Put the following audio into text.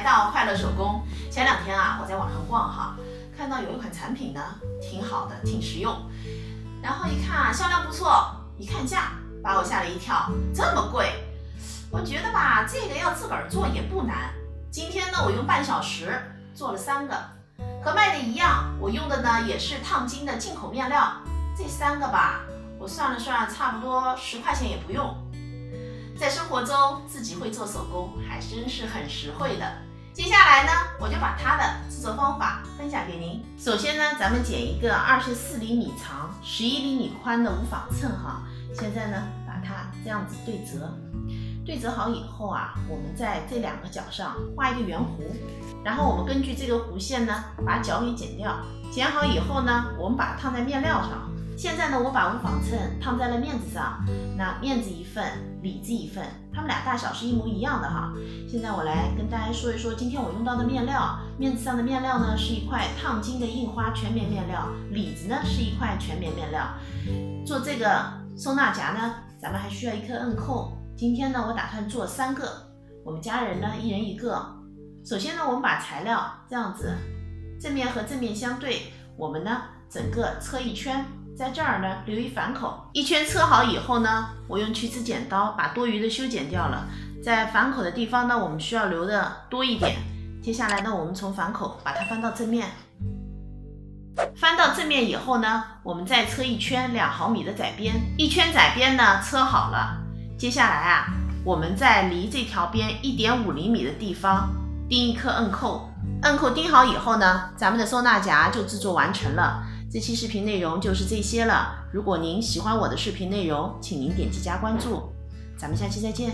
来到快乐手工。前两天啊，我在网上逛哈，看到有一款产品呢，挺好的，挺实用。然后一看啊，销量不错，一看价，把我吓了一跳，这么贵。我觉得吧，这个要自个儿做也不难。今天呢，我用半小时做了三个，和卖的一样。我用的呢也是烫金的进口面料。这三个吧，我算了算，差不多十块钱也不用。在生活中自己会做手工，还真是很实惠的。接下来呢，我就把它的制作方法分享给您。首先呢，咱们剪一个二十四厘米长、十一厘米宽的无纺衬哈。现在呢，把它这样子对折。对折好以后啊，我们在这两个角上画一个圆弧，然后我们根据这个弧线呢，把角给剪掉。剪好以后呢，我们把它烫在面料上。现在呢，我把无纺衬烫在了面子上，那面子一份，里子一份，它们俩大小是一模一样的哈。现在我来跟大家说一说，今天我用到的面料，面子上的面料呢是一块烫金的印花全棉面料，里子呢是一块全棉面料。做这个收纳夹呢，咱们还需要一颗摁扣。今天呢，我打算做三个，我们家人呢一人一个。首先呢，我们把材料这样子，正面和正面相对，我们呢整个车一圈，在这儿呢留一反口。一圈车好以后呢，我用曲尺剪刀把多余的修剪掉了，在反口的地方呢，我们需要留的多一点。接下来呢，我们从反口把它翻到正面，翻到正面以后呢，我们再车一圈两毫米的窄边，一圈窄边呢车好了。接下来啊，我们在离这条边一点五厘米的地方钉一颗摁扣，摁扣钉好以后呢，咱们的收纳夹就制作完成了。这期视频内容就是这些了。如果您喜欢我的视频内容，请您点击加关注。咱们下期再见。